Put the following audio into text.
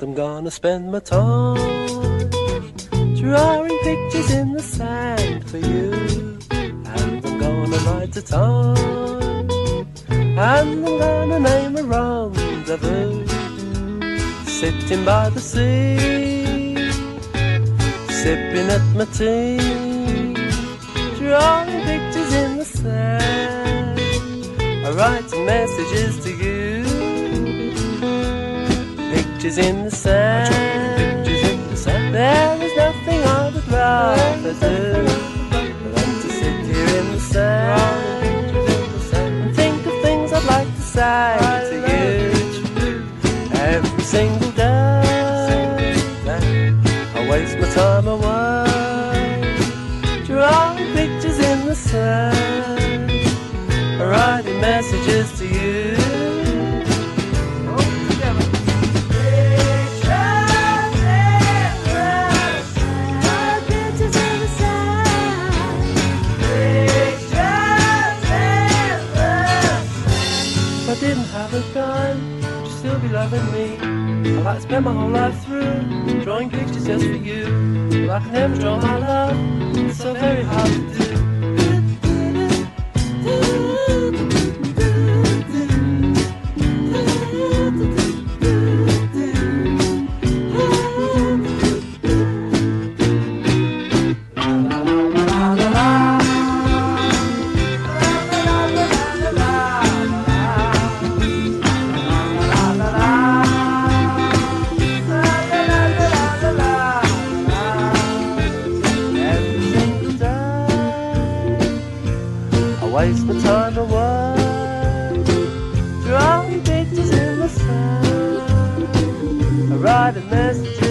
gonna spend my time drawing pictures in the sand for you. And I'm gonna write a time, and I'm gonna name a rendezvous. Sitting by the sea, sipping at my tea, drawing pictures in the sand, writing messages to you. Pictures in the sand. Pictures in the sand. There is nothing I would rather do than to sit here in the sand and think of things I'd like to say to you every single day. I waste my time away drawing pictures in the sand, writing messages to you. Would you still be loving me? I'd like spend my whole life through drawing pictures just for you. But I can never draw my love, it's so very hard to do. Waste my time away drawing pictures in the sand, writing messages